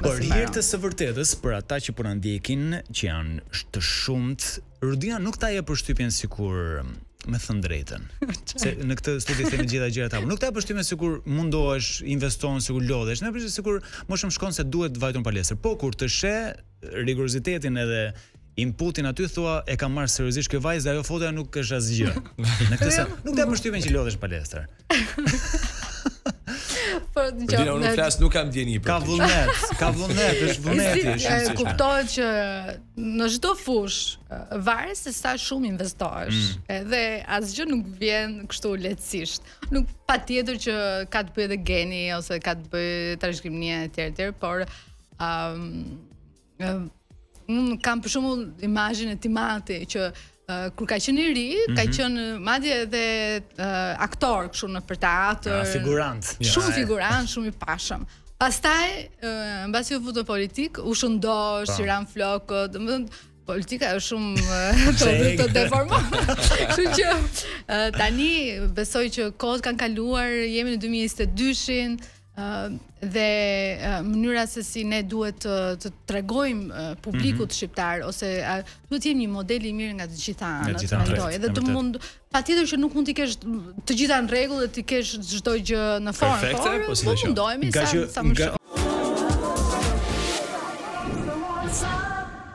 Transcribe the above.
Për hir të së vërtetës, për ata që po na ndjekin, që janë të shumtë, Rudina nuk ta jep përshtypjen sikur me thënë të drejtën. Se në këtë studio themi gjitha gjërat, po nuk ta jep përshtypjen sikur mundohesh, investon, sikur lodhesh, jep përshtypjen sikur më shumë shkon se duhet vajtur në palestër. Po kur të sheh rigorozitetin edhe inputin aty thua e ka marrë seriozisht kjo vajzë ajo fotoja nuk është asgjë. Në këtë sens nuk ta jep përshtypjen që lodhesh palestër. Po dëgjoj. Unë flas nuk kam dieni për. Ka vullnet, ka vullnet, është vullneti, është çështje. Kuptohet që në çdo fushë varet se sa shumë investohesh. Mm. Edhe asgjë nuk vjen kështu lehtësisht. Nuk patjetër që ka të bëjë edhe geni ose ka të bëjë trashëgimia etj etj, por Ëm unë kam për shembull imazhin e tim eti që uh, kur ka qenë i ri, mm -hmm. ka mhm. qenë madje edhe uh, aktor kështu nëpër teatër. Ja, figurant. Shumë ja, figurant, shumë i pashëm. Pastaj, uh, mbasi u fut në politikë, u shëndosh, po. i ranë flokët, domethënë politika është shumë të të deformon. Kështu që uh, tani besoj që kohët kanë kaluar, jemi në 2022-shin, dhe mënyra se si ne duhet t'i tregojmë publikut mm -hmm. shqiptar ose duhet të jemi një model i mirë nga të gjitha anët mendoj edhe të mund patjetër që nuk mund t'i kesh të gjitha në rregull dhe të kesh çdo gjë në formë perfekte po, po si do të thonë nga që nga